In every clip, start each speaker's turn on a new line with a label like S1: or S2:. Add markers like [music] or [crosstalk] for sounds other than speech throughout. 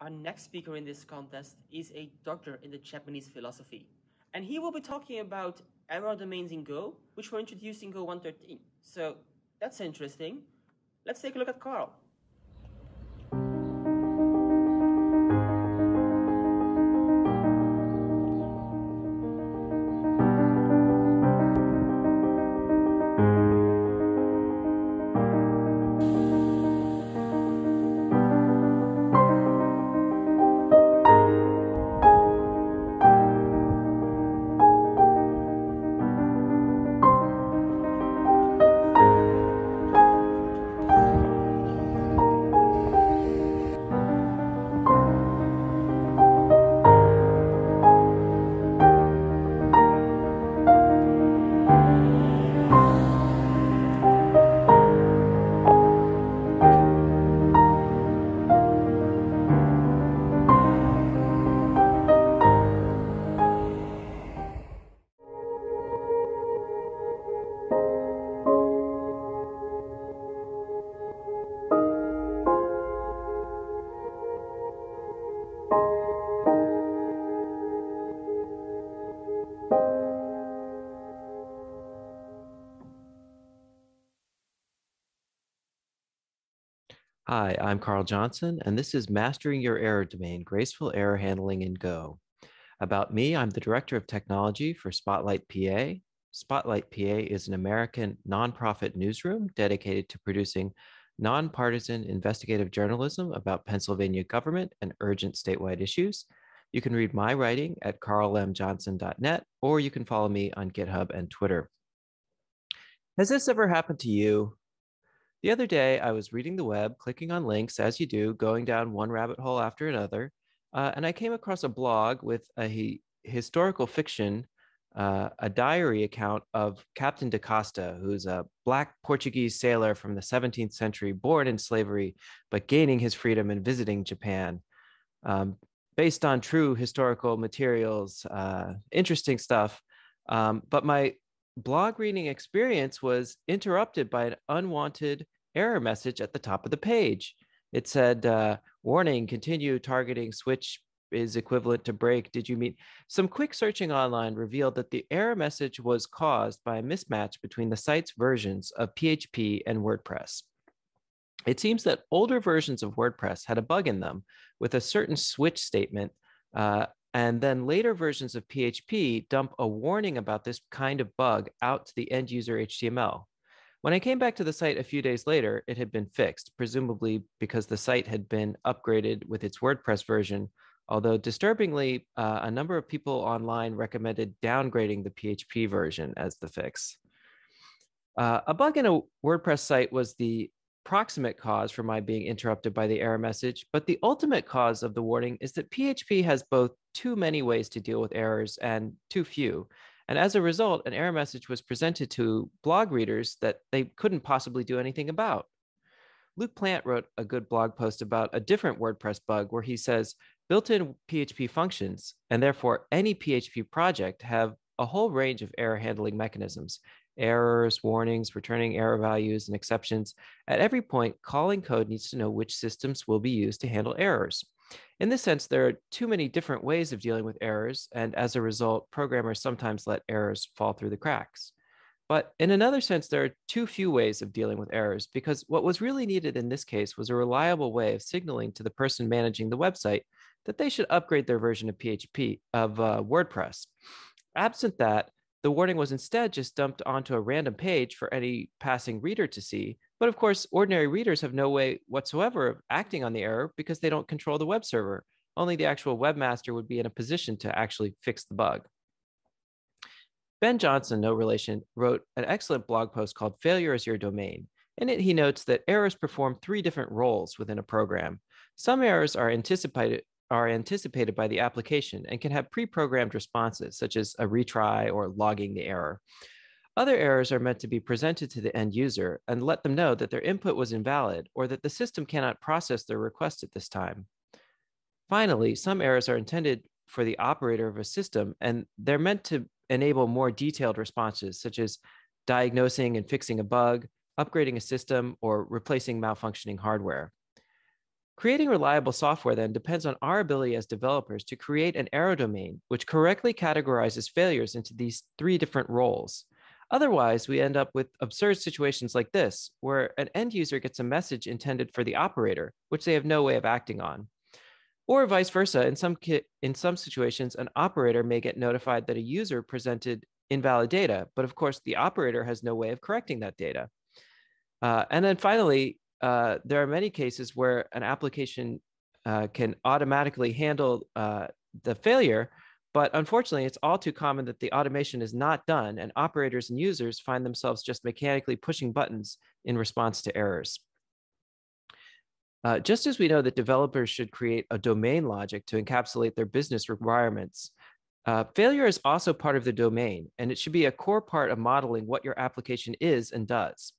S1: Our next speaker in this contest is a doctor in the Japanese philosophy. And he will be talking about error domains in Go, which were introduced in Go 113. So that's interesting. Let's take a look at Carl.
S2: Hi, I'm Carl Johnson, and this is Mastering Your Error Domain Graceful Error Handling in Go. About me, I'm the Director of Technology for Spotlight PA. Spotlight PA is an American nonprofit newsroom dedicated to producing nonpartisan investigative journalism about Pennsylvania government and urgent statewide issues. You can read my writing at carlmjohnson.net, or you can follow me on GitHub and Twitter. Has this ever happened to you? The other day, I was reading the web, clicking on links as you do, going down one rabbit hole after another, uh, and I came across a blog with a historical fiction, uh, a diary account of Captain da Costa, who's a Black Portuguese sailor from the 17th century, born in slavery, but gaining his freedom and visiting Japan. Um, based on true historical materials, uh, interesting stuff. Um, but my blog reading experience was interrupted by an unwanted error message at the top of the page. It said, uh, warning, continue targeting switch is equivalent to break. Did you mean some quick searching online revealed that the error message was caused by a mismatch between the site's versions of PHP and WordPress? It seems that older versions of WordPress had a bug in them with a certain switch statement uh, and then later versions of PHP dump a warning about this kind of bug out to the end user HTML. When I came back to the site a few days later, it had been fixed, presumably because the site had been upgraded with its WordPress version. Although disturbingly, uh, a number of people online recommended downgrading the PHP version as the fix. Uh, a bug in a WordPress site was the proximate cause for my being interrupted by the error message, but the ultimate cause of the warning is that PHP has both too many ways to deal with errors and too few. And as a result, an error message was presented to blog readers that they couldn't possibly do anything about. Luke Plant wrote a good blog post about a different WordPress bug where he says built in PHP functions, and therefore any PHP project, have a whole range of error handling mechanisms errors, warnings, returning error values, and exceptions. At every point, calling code needs to know which systems will be used to handle errors. In this sense, there are too many different ways of dealing with errors, and as a result, programmers sometimes let errors fall through the cracks. But in another sense, there are too few ways of dealing with errors because what was really needed in this case was a reliable way of signaling to the person managing the website that they should upgrade their version of PHP, of uh, WordPress. Absent that, the warning was instead just dumped onto a random page for any passing reader to see. But of course, ordinary readers have no way whatsoever of acting on the error because they don't control the web server. Only the actual webmaster would be in a position to actually fix the bug. Ben Johnson, no relation, wrote an excellent blog post called Failure is Your Domain. In it, he notes that errors perform three different roles within a program. Some errors are anticipated, are anticipated by the application and can have pre-programmed responses, such as a retry or logging the error. Other errors are meant to be presented to the end user and let them know that their input was invalid or that the system cannot process their request at this time. Finally, some errors are intended for the operator of a system and they're meant to enable more detailed responses, such as diagnosing and fixing a bug, upgrading a system, or replacing malfunctioning hardware. Creating reliable software then depends on our ability as developers to create an error domain which correctly categorizes failures into these three different roles. Otherwise, we end up with absurd situations like this, where an end user gets a message intended for the operator, which they have no way of acting on. Or vice versa, in some, in some situations, an operator may get notified that a user presented invalid data, but of course, the operator has no way of correcting that data. Uh, and then finally, uh, there are many cases where an application uh, can automatically handle uh, the failure, but unfortunately, it's all too common that the automation is not done, and operators and users find themselves just mechanically pushing buttons in response to errors. Uh, just as we know that developers should create a domain logic to encapsulate their business requirements, uh, failure is also part of the domain, and it should be a core part of modeling what your application is and does.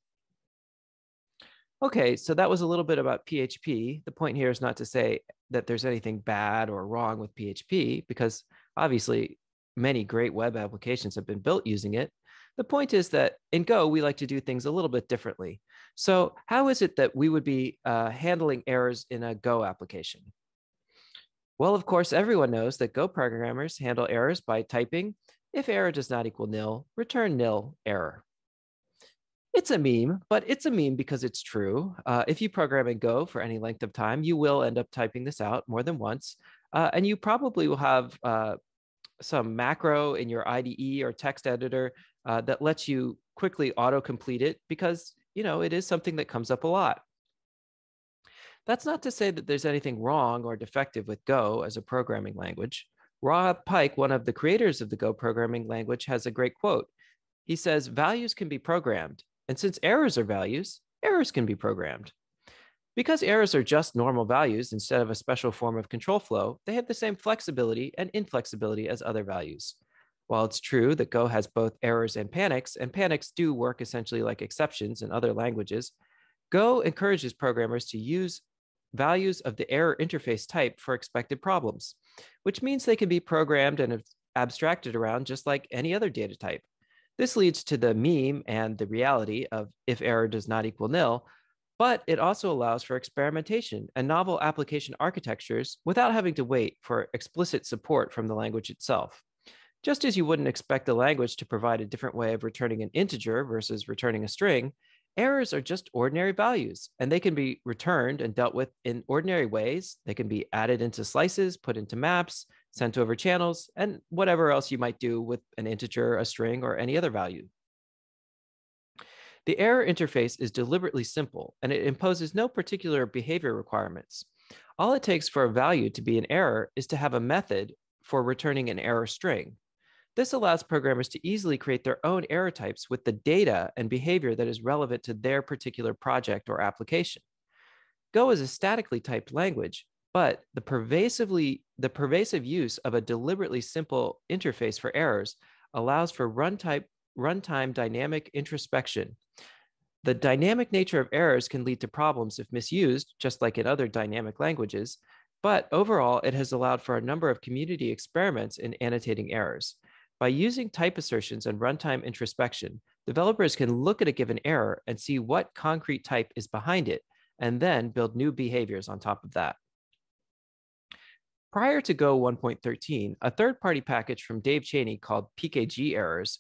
S2: Okay, so that was a little bit about PHP. The point here is not to say that there's anything bad or wrong with PHP, because obviously many great web applications have been built using it. The point is that in Go, we like to do things a little bit differently. So how is it that we would be uh, handling errors in a Go application? Well, of course, everyone knows that Go programmers handle errors by typing, if error does not equal nil, return nil error. It's a meme, but it's a meme because it's true. Uh, if you program in Go for any length of time, you will end up typing this out more than once. Uh, and you probably will have uh, some macro in your IDE or text editor uh, that lets you quickly auto-complete it because, you know, it is something that comes up a lot. That's not to say that there's anything wrong or defective with Go as a programming language. Rob Pike, one of the creators of the Go programming language, has a great quote. He says, values can be programmed. And since errors are values, errors can be programmed. Because errors are just normal values instead of a special form of control flow, they have the same flexibility and inflexibility as other values. While it's true that Go has both errors and panics, and panics do work essentially like exceptions in other languages, Go encourages programmers to use values of the error interface type for expected problems, which means they can be programmed and abstracted around just like any other data type. This leads to the meme and the reality of if error does not equal nil, but it also allows for experimentation and novel application architectures without having to wait for explicit support from the language itself. Just as you wouldn't expect the language to provide a different way of returning an integer versus returning a string, errors are just ordinary values and they can be returned and dealt with in ordinary ways. They can be added into slices, put into maps, sent over channels, and whatever else you might do with an integer, a string, or any other value. The error interface is deliberately simple and it imposes no particular behavior requirements. All it takes for a value to be an error is to have a method for returning an error string. This allows programmers to easily create their own error types with the data and behavior that is relevant to their particular project or application. Go is a statically typed language, but the pervasively the pervasive use of a deliberately simple interface for errors allows for runtime runtime dynamic introspection. The dynamic nature of errors can lead to problems if misused, just like in other dynamic languages, but overall, it has allowed for a number of community experiments in annotating errors. By using type assertions and runtime introspection, developers can look at a given error and see what concrete type is behind it, and then build new behaviors on top of that. Prior to Go 1.13, a third party package from Dave Cheney called PKG errors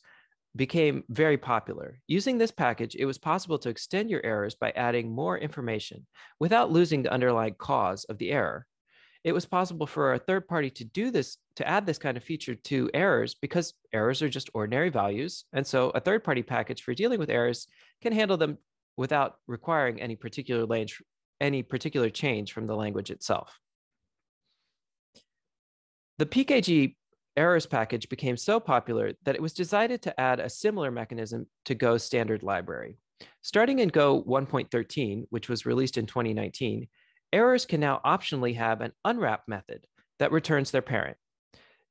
S2: became very popular. Using this package, it was possible to extend your errors by adding more information without losing the underlying cause of the error. It was possible for a third party to do this, to add this kind of feature to errors because errors are just ordinary values. And so a third party package for dealing with errors can handle them without requiring any particular, language, any particular change from the language itself. The PKG errors package became so popular that it was decided to add a similar mechanism to Go's standard library. Starting in Go 1.13, which was released in 2019, errors can now optionally have an unwrap method that returns their parent.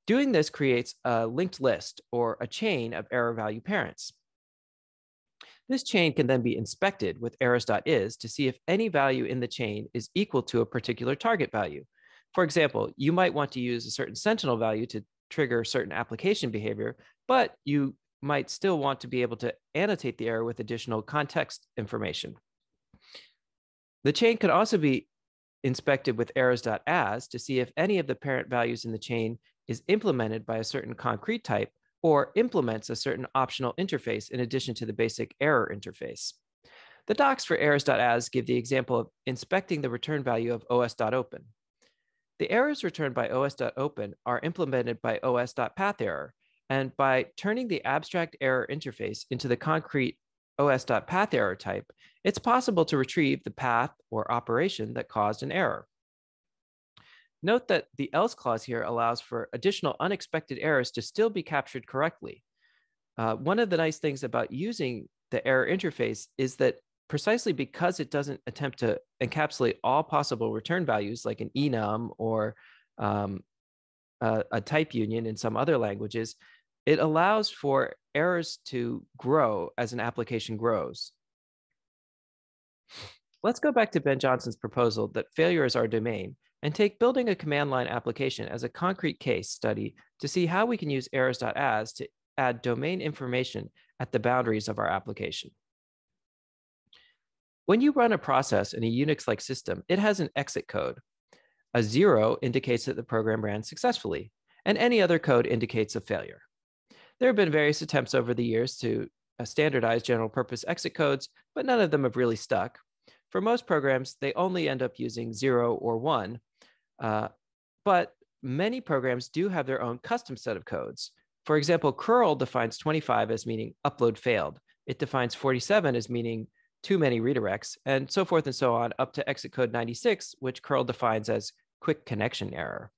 S2: Doing this creates a linked list or a chain of error value parents. This chain can then be inspected with errors.is to see if any value in the chain is equal to a particular target value, for example, you might want to use a certain sentinel value to trigger certain application behavior, but you might still want to be able to annotate the error with additional context information. The chain could also be inspected with errors.as to see if any of the parent values in the chain is implemented by a certain concrete type or implements a certain optional interface in addition to the basic error interface. The docs for errors.as give the example of inspecting the return value of os.open. The errors returned by os.open are implemented by os.pathError, and by turning the abstract error interface into the concrete os.pathError type, it's possible to retrieve the path or operation that caused an error. Note that the else clause here allows for additional unexpected errors to still be captured correctly. Uh, one of the nice things about using the error interface is that precisely because it doesn't attempt to encapsulate all possible return values like an enum or um, a, a type union in some other languages, it allows for errors to grow as an application grows. Let's go back to Ben Johnson's proposal that failure is our domain and take building a command line application as a concrete case study to see how we can use errors.as to add domain information at the boundaries of our application. When you run a process in a Unix-like system, it has an exit code. A zero indicates that the program ran successfully, and any other code indicates a failure. There have been various attempts over the years to uh, standardize general purpose exit codes, but none of them have really stuck. For most programs, they only end up using zero or one, uh, but many programs do have their own custom set of codes. For example, curl defines 25 as meaning upload failed. It defines 47 as meaning too many redirects, and so forth and so on, up to exit code 96, which curl defines as quick connection error.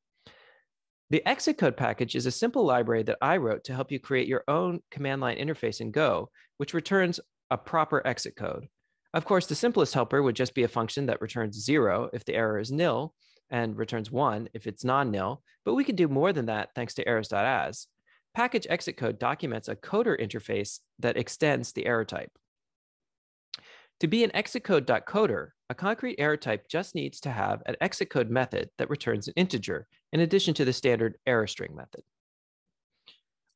S2: The exit code package is a simple library that I wrote to help you create your own command line interface in Go, which returns a proper exit code. Of course, the simplest helper would just be a function that returns zero if the error is nil, and returns one if it's non-nil, but we can do more than that thanks to errors.as. Package exit code documents a coder interface that extends the error type. To be an exitcode.coder, a concrete error type just needs to have an exit code method that returns an integer, in addition to the standard error string method.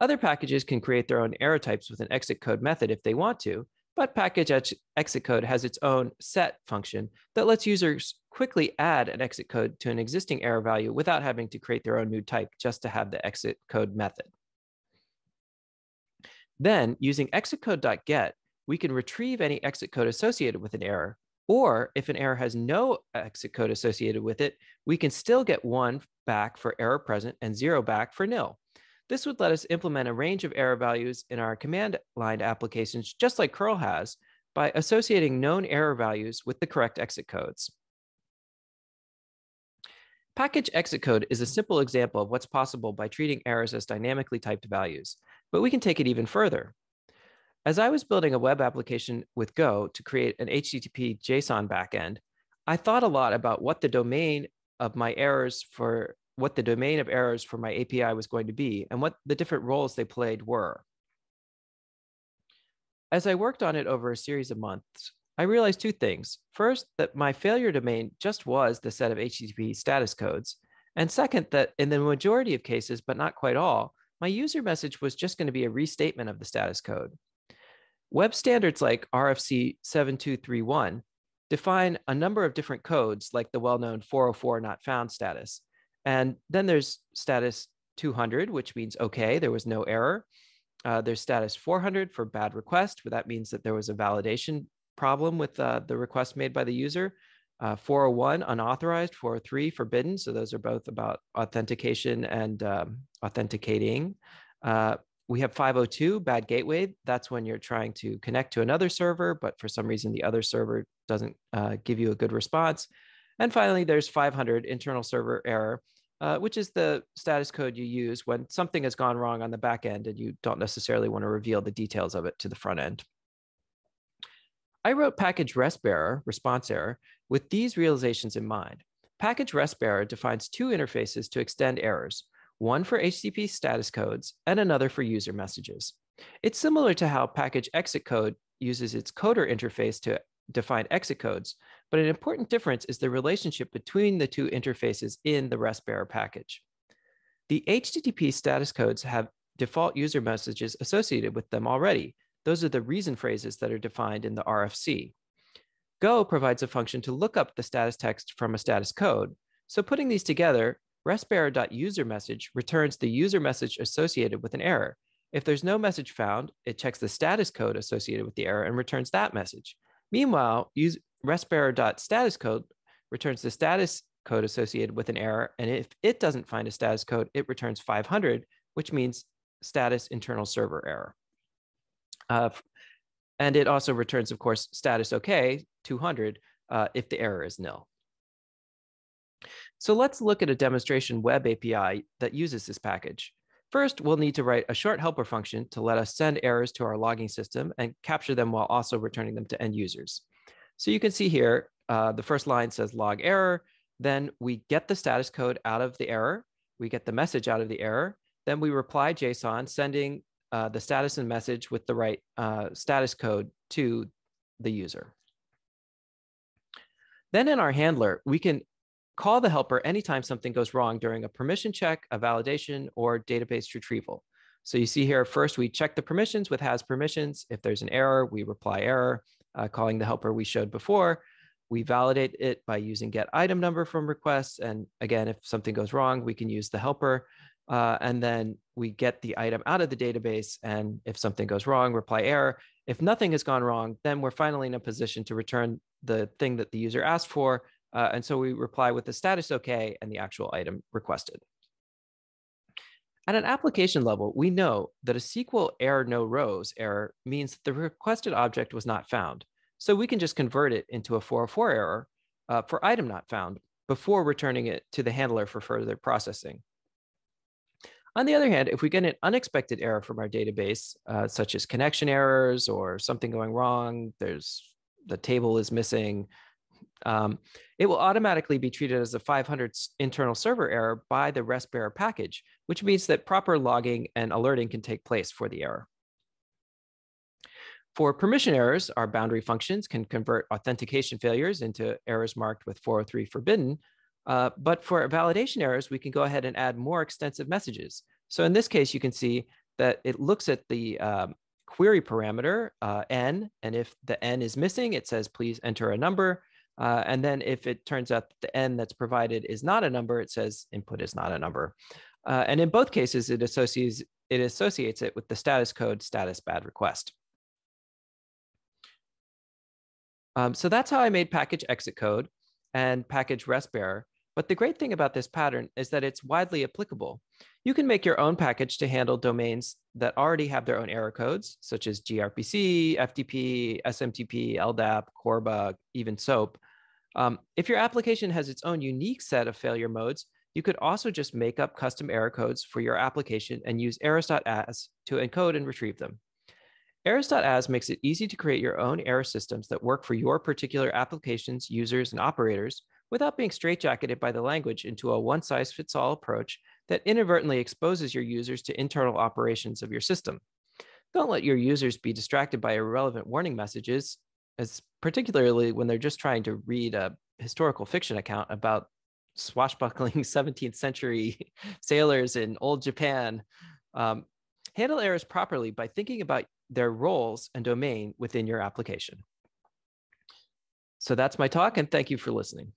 S2: Other packages can create their own error types with an exit code method if they want to, but package exit code has its own set function that lets users quickly add an exit code to an existing error value without having to create their own new type just to have the exit code method. Then using exitcode.get, we can retrieve any exit code associated with an error. Or if an error has no exit code associated with it, we can still get one back for error present and zero back for nil. This would let us implement a range of error values in our command line applications, just like curl has, by associating known error values with the correct exit codes. Package exit code is a simple example of what's possible by treating errors as dynamically typed values, but we can take it even further. As I was building a web application with Go to create an HTTP JSON backend, I thought a lot about what the domain of my errors for what the domain of errors for my API was going to be and what the different roles they played were. As I worked on it over a series of months, I realized two things. First, that my failure domain just was the set of HTTP status codes. And second, that in the majority of cases, but not quite all, my user message was just going to be a restatement of the status code. Web standards like RFC 7231 define a number of different codes, like the well known 404 not found status. And then there's status 200, which means okay, there was no error. Uh, there's status 400 for bad request, where that means that there was a validation problem with uh, the request made by the user. Uh, 401 unauthorized, 403 forbidden. So those are both about authentication and um, authenticating. Uh, we have 502 bad gateway. That's when you're trying to connect to another server, but for some reason the other server doesn't uh, give you a good response. And finally, there's 500 internal server error, uh, which is the status code you use when something has gone wrong on the back end and you don't necessarily want to reveal the details of it to the front end. I wrote package resperr, response error, with these realizations in mind. Package resperr defines two interfaces to extend errors, one for HTTP status codes and another for user messages. It's similar to how package exit code uses its coder interface to define exit codes, but an important difference is the relationship between the two interfaces in the resperr package. The HTTP status codes have default user messages associated with them already, those are the reason phrases that are defined in the RFC. Go provides a function to look up the status text from a status code. So putting these together, respError.userMessage returns the user message associated with an error. If there's no message found, it checks the status code associated with the error and returns that message. Meanwhile, use respError.statusCode returns the status code associated with an error. And if it doesn't find a status code, it returns 500, which means status internal server error. Uh, and it also returns, of course, status OK 200 uh, if the error is nil. So let's look at a demonstration web API that uses this package. First, we'll need to write a short helper function to let us send errors to our logging system and capture them while also returning them to end users. So you can see here, uh, the first line says log error. Then we get the status code out of the error. We get the message out of the error. Then we reply JSON, sending uh, the status and message with the right uh, status code to the user. Then in our handler, we can call the helper anytime something goes wrong during a permission check, a validation, or database retrieval. So you see here, first we check the permissions with has permissions. If there's an error, we reply error, uh, calling the helper we showed before. We validate it by using get item number from requests. And again, if something goes wrong, we can use the helper. Uh, and then we get the item out of the database. And if something goes wrong, reply error. If nothing has gone wrong, then we're finally in a position to return the thing that the user asked for. Uh, and so we reply with the status OK and the actual item requested. At an application level, we know that a SQL error no rows error means that the requested object was not found. So we can just convert it into a 404 error uh, for item not found before returning it to the handler for further processing. On the other hand, if we get an unexpected error from our database, uh, such as connection errors or something going wrong, there's the table is missing, um, it will automatically be treated as a 500 internal server error by the respError package, which means that proper logging and alerting can take place for the error. For permission errors, our boundary functions can convert authentication failures into errors marked with 403 forbidden. Uh, but for validation errors, we can go ahead and add more extensive messages. So in this case, you can see that it looks at the um, query parameter uh, n, and if the n is missing, it says please enter a number. Uh, and then if it turns out that the n that's provided is not a number, it says input is not a number. Uh, and in both cases, it associates, it associates it with the status code status bad request. Um, so that's how I made package exit code and package resperr. But the great thing about this pattern is that it's widely applicable. You can make your own package to handle domains that already have their own error codes, such as gRPC, FTP, SMTP, LDAP, Corba, even SOAP. Um, if your application has its own unique set of failure modes, you could also just make up custom error codes for your application and use errors.as to encode and retrieve them. Errors.as makes it easy to create your own error systems that work for your particular applications, users, and operators without being straitjacketed by the language into a one size fits all approach that inadvertently exposes your users to internal operations of your system. Don't let your users be distracted by irrelevant warning messages, as particularly when they're just trying to read a historical fiction account about swashbuckling [laughs] 17th century [laughs] sailors in old Japan. Um, handle errors properly by thinking about their roles and domain within your application. So that's my talk, and thank you for listening.